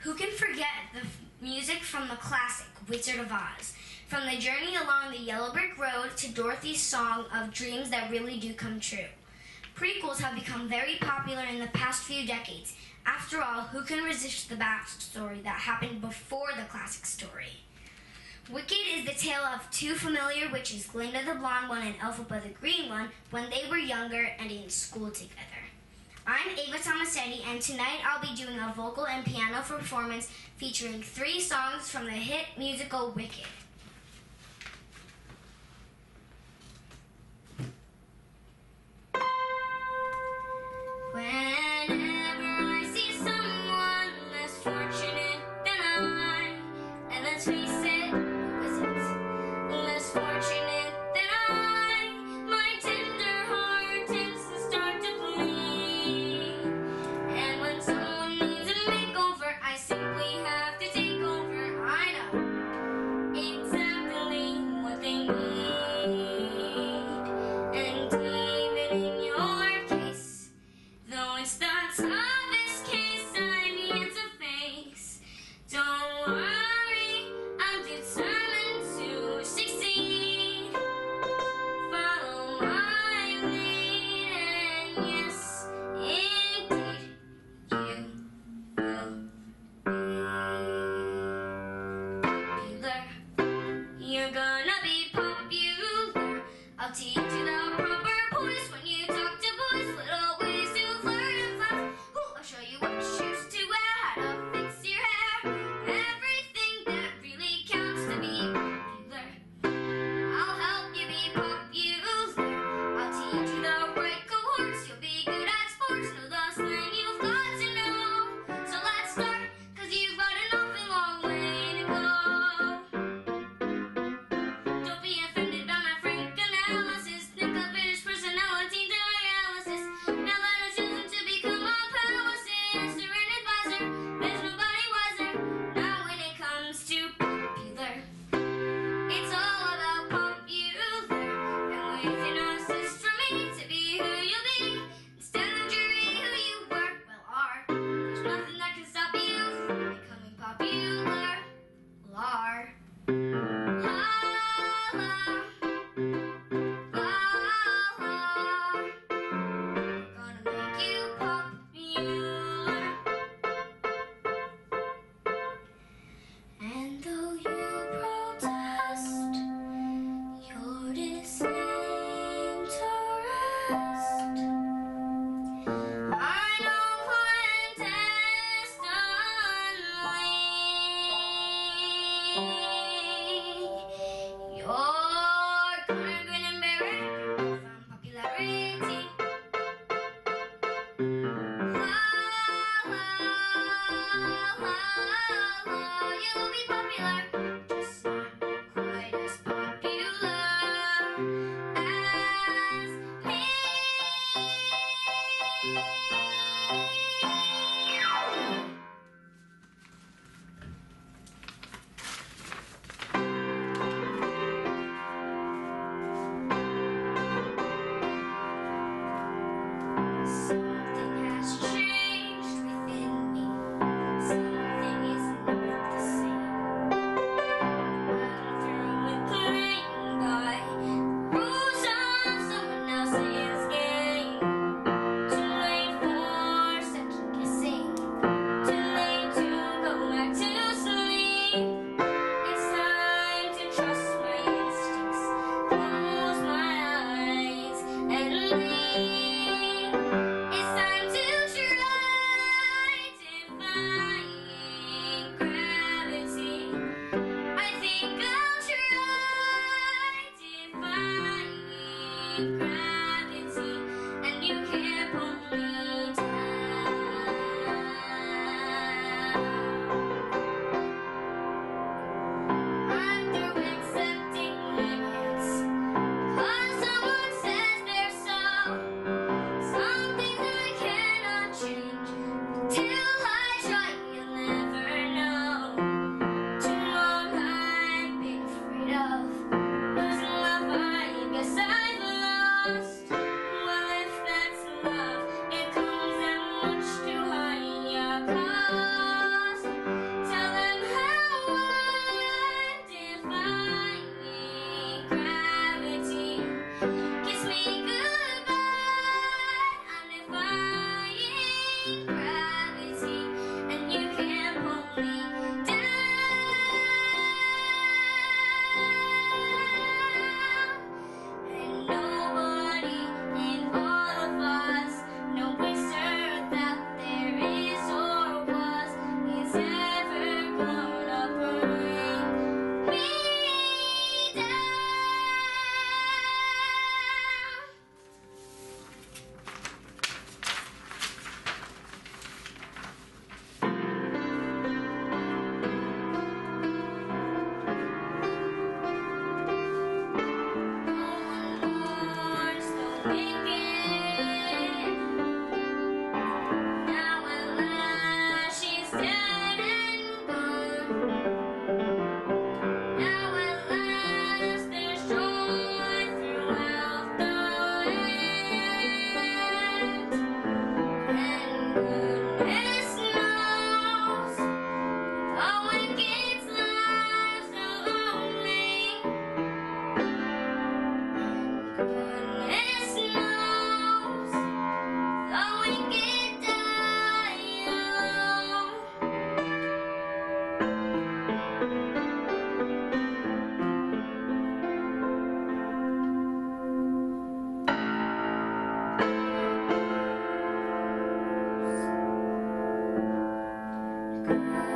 Who can forget the music from the classic Wizard of Oz? From the journey along the yellow brick road to Dorothy's song of dreams that really do come true. Prequels have become very popular in the past few decades. After all, who can resist the backstory that happened before the classic story? Wicked is the tale of two familiar witches, Glinda the blonde one and Elphaba the green one, when they were younger and in school together. I'm Eva Tomasetti, and tonight I'll be doing a vocal and piano performance featuring three songs from the hit musical Wicked. it's starts out. Minecraft. Bye.